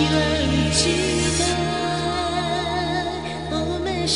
希你我们